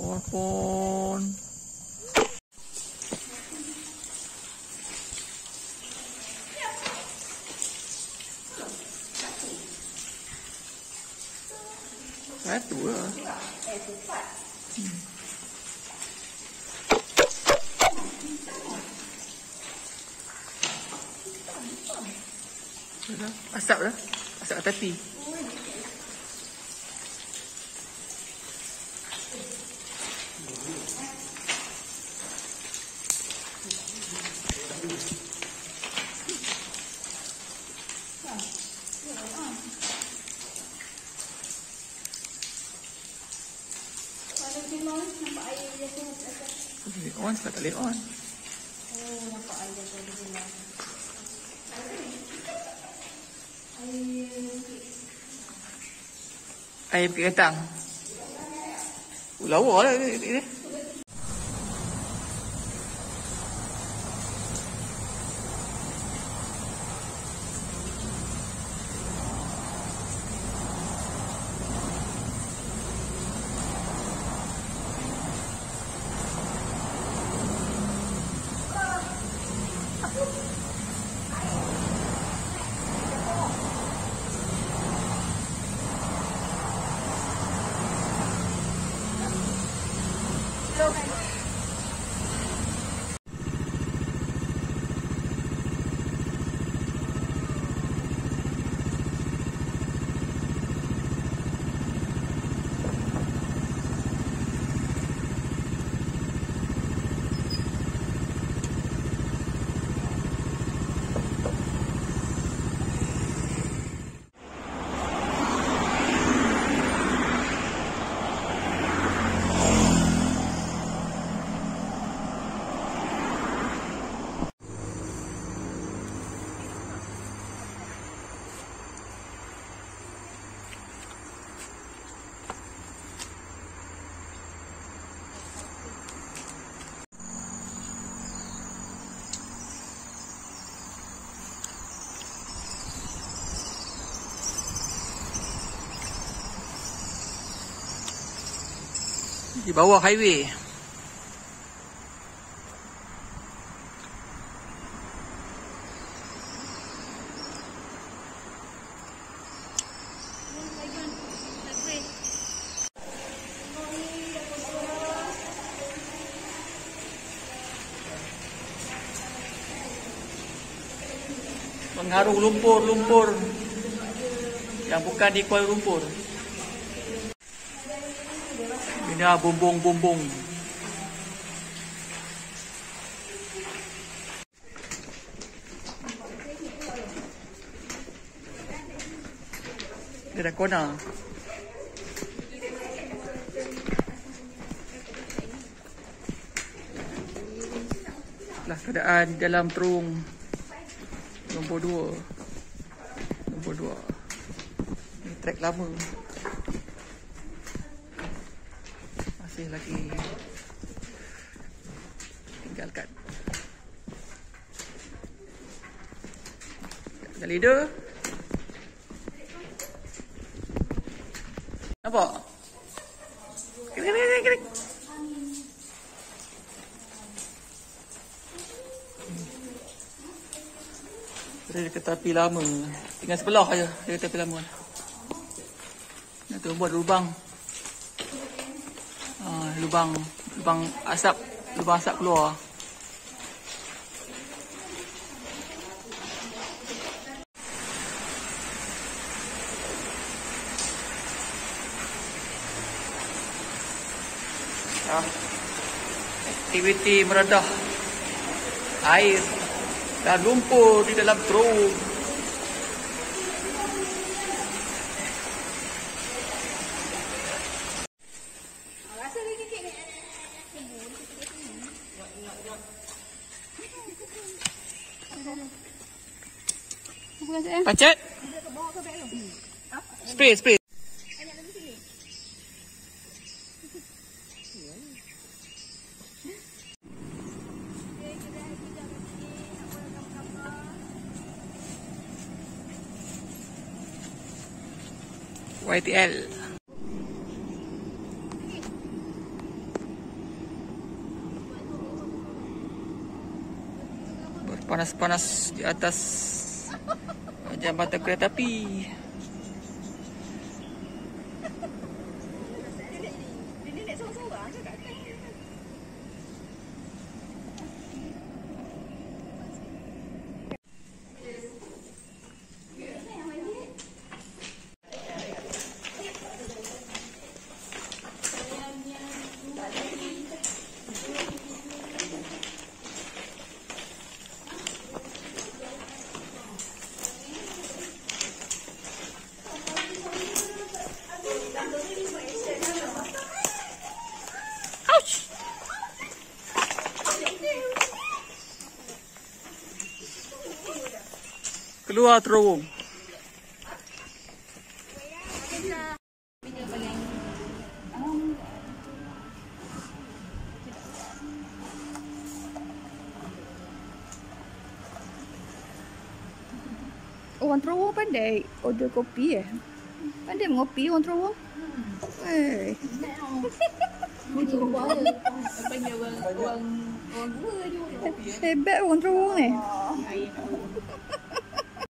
Mohon. Satu lah. Dah, Asap dah. Asap tepi. Kalau timbang nampak air dia tu atas. Boleh on, sebab tak boleh on. Dia. Air bukit kentang. Oh, lawa lah ni. Di bawah highway. Mengaruh lumpur-lumpur yang bukan di Kuala Lumpur. Lah bumbung-bumbung. Dia dah. Itulah keadaan dalam terung nombor dua. Nombor dua. Ini trek lama. Masih lagi tinggalkan. Dah leader. Nampak? Kena, kena, kena, kena. Dia dekat tepi lama. Tinggal sebelah aja dia tepi lama. Nak tu buat lubang. Lubang lubang asap lubang asap keluar. Ah, aktiviti meredah air dan lumpur di dalam terung. Pacat. Spray, spray. YTL. Berpanas panas di atas jambatan kereta api. Keluar terowong. Orang terowong pandai order kopi eh. Pandai mengopi orang terowong. Eh. Hebat orang terowong ni.